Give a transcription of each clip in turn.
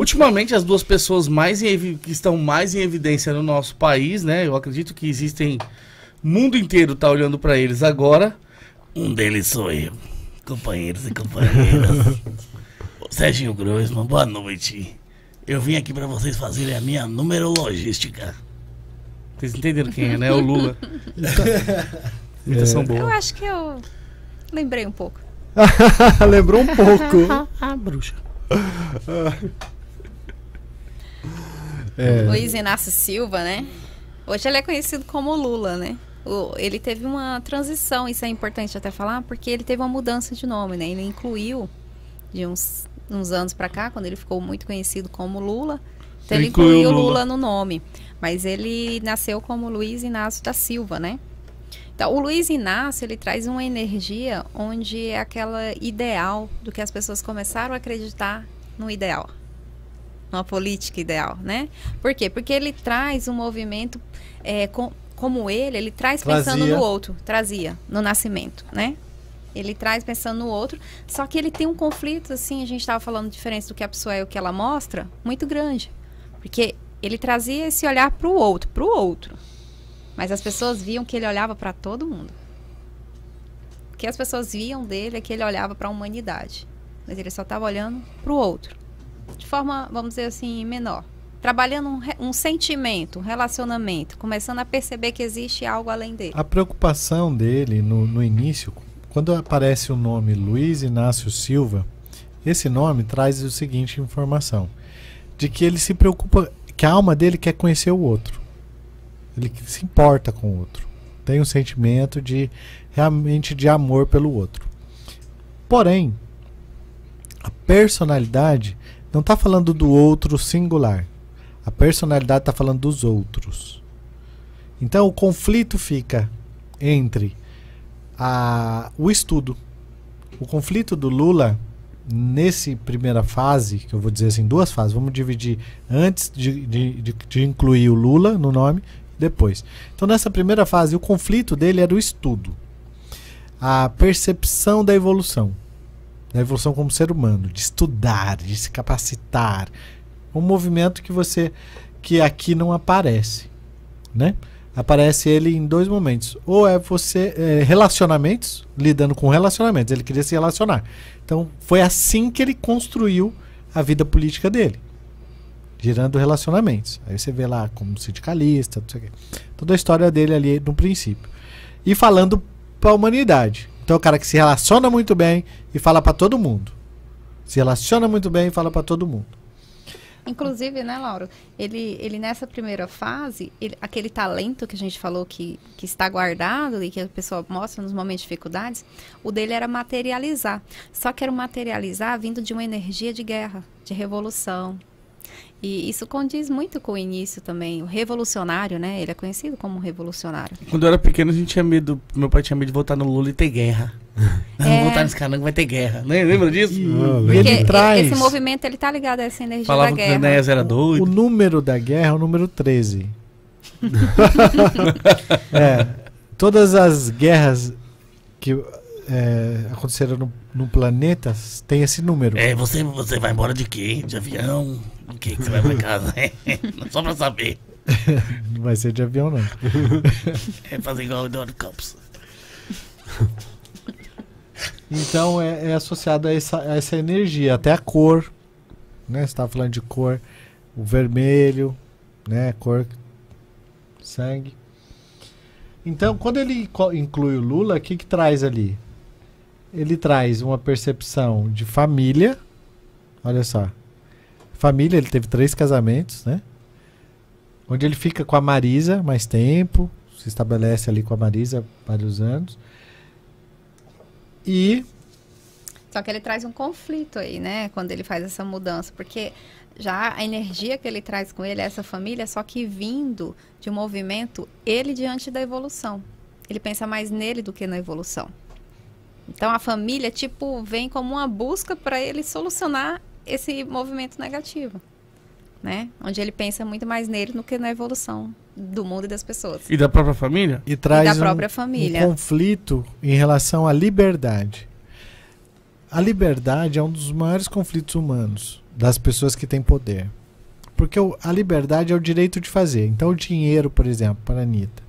Ultimamente, as duas pessoas mais que estão mais em evidência no nosso país, né? Eu acredito que existem. O mundo inteiro tá olhando para eles agora. Um deles sou eu, companheiros e companheiras. Serginho Grossman, boa noite. Eu vim aqui para vocês fazerem a minha numerologística. Vocês entenderam quem é, né? O Lula. Imitação boa. Eu acho que eu lembrei um pouco. Lembrou um pouco. a bruxa. É. Luiz Inácio Silva, né? Hoje ele é conhecido como Lula, né? O, ele teve uma transição, isso é importante até falar, porque ele teve uma mudança de nome, né? Ele incluiu de uns, uns anos para cá, quando ele ficou muito conhecido como Lula, então ele, ele incluiu Lula. Lula no nome. Mas ele nasceu como Luiz Inácio da Silva, né? Então, o Luiz Inácio, ele traz uma energia onde é aquela ideal do que as pessoas começaram a acreditar no ideal. Numa política ideal, né? Por quê? Porque ele traz um movimento é, com, como ele, ele traz trazia. pensando no outro, trazia no nascimento, né? Ele traz pensando no outro, só que ele tem um conflito, assim, a gente estava falando de diferença do que a pessoa é e o que ela mostra, muito grande. Porque ele trazia esse olhar para o outro, para o outro. Mas as pessoas viam que ele olhava para todo mundo. O que as pessoas viam dele é que ele olhava para a humanidade. Mas ele só estava olhando para o outro. De forma, vamos dizer assim, menor. Trabalhando um, um, sentimento, um relacionamento, começando a perceber que existe algo além dele. A preocupação dele no, no início, quando aparece o nome Luiz Inácio Silva, esse nome traz o seguinte informação: de que ele se preocupa, que a alma dele quer conhecer o outro. Ele se importa com o outro. Tem um sentimento de realmente de amor pelo outro. Porém, a personalidade não está falando do outro singular. A personalidade está falando dos outros. Então o conflito fica entre a, o estudo. O conflito do Lula, nesse primeira fase, que eu vou dizer assim, duas fases, vamos dividir antes de, de, de, de incluir o Lula no nome depois. Então, nessa primeira fase, o conflito dele era o estudo, a percepção da evolução, da evolução como ser humano, de estudar, de se capacitar. Um movimento que você que aqui não aparece, né? Aparece ele em dois momentos. Ou é você é, relacionamentos, lidando com relacionamentos. Ele queria se relacionar. Então foi assim que ele construiu a vida política dele gerando relacionamentos. Aí você vê lá como sindicalista, toda a história dele ali no princípio. E falando para a humanidade. Então é o cara que se relaciona muito bem e fala para todo mundo. Se relaciona muito bem e fala para todo mundo. Inclusive, né, Lauro? Ele, ele nessa primeira fase, ele, aquele talento que a gente falou que, que está guardado e que a pessoa mostra nos momentos de dificuldades, o dele era materializar. Só que era materializar vindo de uma energia de guerra, de revolução, e isso condiz muito com o início também, o revolucionário, né? Ele é conhecido como revolucionário. Quando eu era pequeno, a gente tinha medo, meu pai tinha medo de votar no Lula e ter guerra. É. Não votar nesse cara não vai ter guerra. Lembra disso? Porque ele traz... esse movimento ele tá ligado a essa energia Falava da guerra. que o era doido. O número da guerra é o número 13. é, todas as guerras que é, aconteceram no, no planeta têm esse número. É, você, você vai embora de quê? De avião? O que, que você vai pra casa? Só pra saber. não vai ser de avião, não. é fazer igual o Eduardo Campos. Então é, é associado a essa, a essa energia, até a cor. Né? Você estava falando de cor, o vermelho, né? Cor, sangue. Então, quando ele inclui o Lula, o que, que traz ali? Ele traz uma percepção de família. Olha só família, ele teve três casamentos, né? Onde ele fica com a Marisa mais tempo, se estabelece ali com a Marisa vários anos. E. Só que ele traz um conflito aí, né? Quando ele faz essa mudança, porque já a energia que ele traz com ele, essa família, só que vindo de um movimento, ele diante da evolução. Ele pensa mais nele do que na evolução. Então a família, tipo, vem como uma busca para ele solucionar esse movimento negativo, né? Onde ele pensa muito mais nele do que na evolução do mundo e das pessoas. E da própria família? E traz e da própria um, família. um conflito em relação à liberdade. A liberdade é um dos maiores conflitos humanos. das pessoas que têm poder. Porque o- a liberdade é o direito de fazer. Então, o dinheiro, por exemplo, para a Anitta,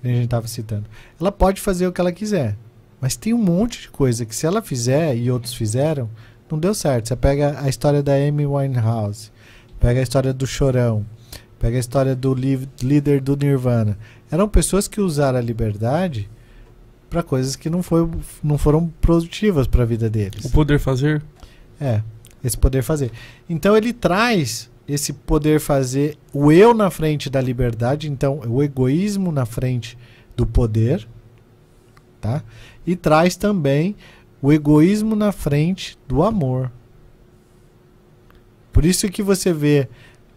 que a gente estava citando, ela pode fazer o que ela quiser. Mas tem um monte de coisa que, se ela fizer e outros fizeram, não deu certo. Você pega a história da Amy Winehouse, pega a história do Chorão, pega a história do líder do Nirvana. Eram pessoas que usaram a liberdade para coisas que não, foi, não foram produtivas para a vida deles. O poder fazer? É, esse poder fazer. Então ele traz esse poder fazer o eu na frente da liberdade, então o egoísmo na frente do poder, tá? E traz também o egoísmo na frente do amor. Por isso que você vê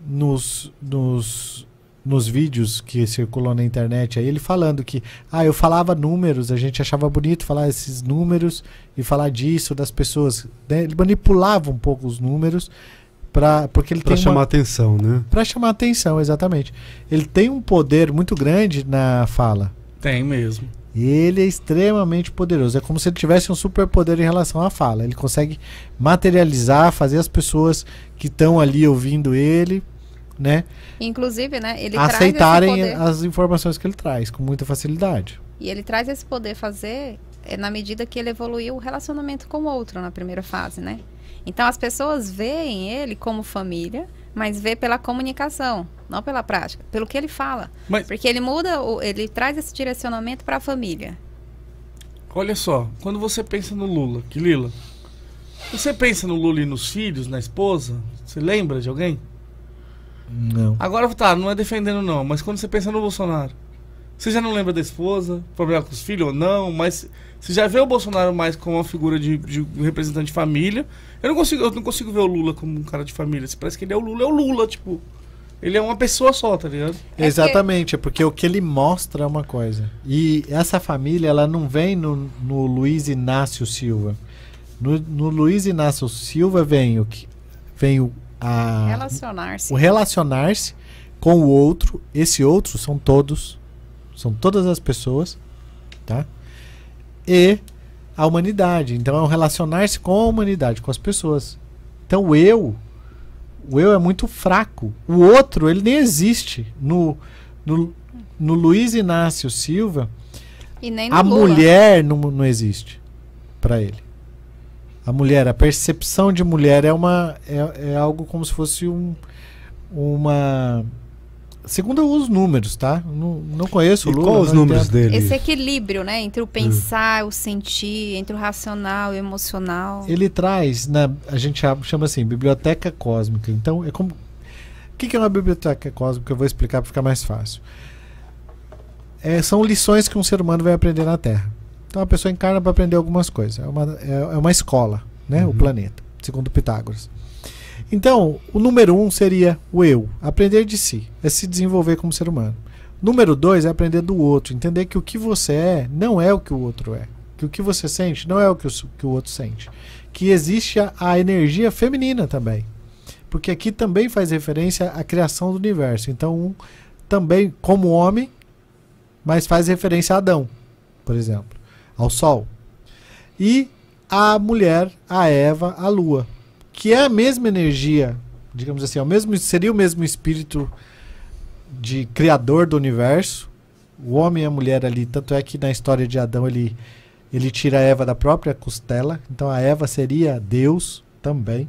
nos, nos, nos vídeos que circulam na internet aí, ele falando que, ah, eu falava números, a gente achava bonito falar esses números e falar disso, das pessoas. né? Ele manipulava um pouco os números pra, porque ele Pra tem chamar uma, atenção, né? pra chamar atenção, exatamente. Ele tem um poder muito grande na fala. Tem mesmo. Ele é extremamente poderoso. É como se ele tivesse um superpoder em relação à fala. Ele consegue materializar, fazer as pessoas que estão ali ouvindo ele, né, Inclusive, né, ele aceitarem as informações que ele traz com muita facilidade. e ele traz esse poder fazer é, na medida que ele evoluiu o relacionamento com o outro na primeira fase, né? Então as pessoas veem ele como família, mas vê pela comunicação, não pela prática, pelo que ele fala, Mas porque ele muda, ele traz esse direcionamento para a família. olha só, quando você pensa no Lula, que Lila, você pensa no Lula e nos filhos, na esposa, você lembra de alguém? Não. Agora tá, não é defendendo não, mas quando você pensa no Bolsonaro, você já não lembra da esposa, problema com os filhos ou não, mas você já vê o Bolsonaro mais como uma figura de, de um representante de família. Eu não consigo, eu não consigo ver o Lula como um cara de família. Se parece que ele é o Lula, é o Lula, tipo. Ele é uma pessoa só, tá ligado? É Exatamente, é porque o que ele mostra é uma coisa. E essa família, ela não vem no, no Luiz Inácio Silva. No, no Luiz Inácio Silva vem o que vem o, a, Relacionar-se. o relacionar-se com o outro. Esse outro são todos, são todas as pessoas, tá? E a humanidade. Então é um relacionar-se com a humanidade, com as pessoas. Então o eu, o eu é muito fraco. O outro, ele nem existe. No, no, no Luiz Inácio Silva, a Lula. mulher não, não existe para ele. A mulher, a percepção de mulher é uma é, é algo como se fosse um uma segundo os números, tá? Não, não conheço E o Lula. qual os números entendo. dele? Esse equilíbrio, né, entre o pensar, o sentir, entre o racional e o emocional. Ele traz na a gente chama- assim, biblioteca cósmica. Então é como o que que é uma biblioteca cósmica? Eu vou explicar para ficar mais fácil. É, são lições que um ser humano vai aprender na Terra. Então a pessoa encarna para aprender algumas coisas. É uma, é, é uma escola, né? O Uhum. planeta, segundo Pitágoras. Então, o número um seria o eu, aprender de si, é se desenvolver como ser humano. Número dois é aprender do outro, entender que o que você é não é o que o outro é. Que o que você sente não é o que o, que o outro sente. Que existe a, a energia feminina também. Porque aqui também faz referência à criação do universo. Então, um também como homem, mas faz referência a Adão, por exemplo, ao Sol. E a mulher, a Eva, a Lua, que é a mesma energia, digamos assim, é o mesmo, seria o mesmo espírito de criador do universo. O homem e a mulher ali, tanto é que na história de Adão ele ele tira a Eva da própria costela, então a Eva seria Deus também,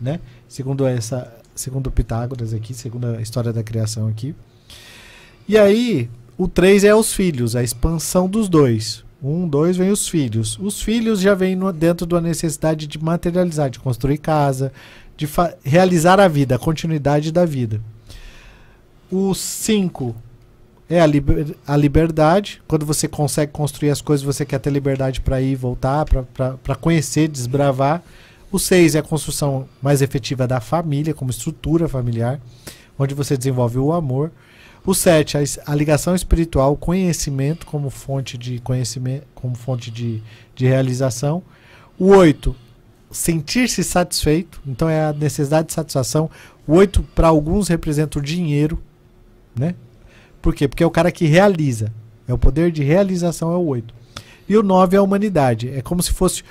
né? Segundo essa, segundo Pitágoras aqui, segundo a história da criação aqui. E aí, o 3 é os filhos, a expansão dos dois. Um, dois, vem os filhos. Os filhos já vêm dentro da necessidade de materializar, de construir casa, de realizar a vida, a continuidade da vida. O 5 é a, liber- a liberdade. Quando você consegue construir as coisas, você quer ter liberdade para ir voltar, para conhecer, desbravar. O 6 é a construção mais efetiva da família, como estrutura familiar, onde você desenvolve o amor. O 7, a, a ligação espiritual, conhecimento como fonte de conhecimento, como fonte de, de realização. O 8, sentir-se satisfeito, então é a necessidade de satisfação. O 8, para alguns, representa o dinheiro, né? Por quê? Porque é o cara que realiza. É o poder de realização, é o 8. E o 9 é a humanidade. É como se fosse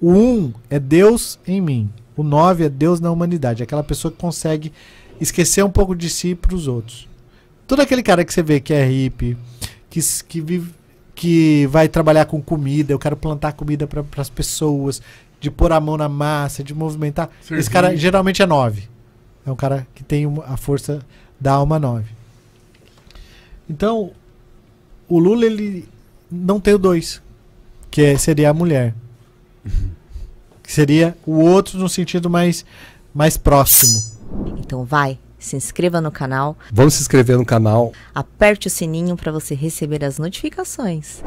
o 1 é Deus em mim. O 9 é Deus na humanidade, é aquela pessoa que consegue esquecer um pouco de si para os outros. Todo aquele cara que você vê que é hippie, que, que vive que vai trabalhar com comida, eu quero plantar comida para as pessoas, de pôr a mão na massa, de movimentar. Servir. Esse cara geralmente é 9. É um cara que tem a força da alma 9. Então, o Lula ele não tem o 2, que é, seria a mulher. Uhum. Que seria o outro no sentido mais, mais próximo. Então vai, se inscreva no canal. Vamos se inscrever no canal. Aperte o sininho para você receber as notificações.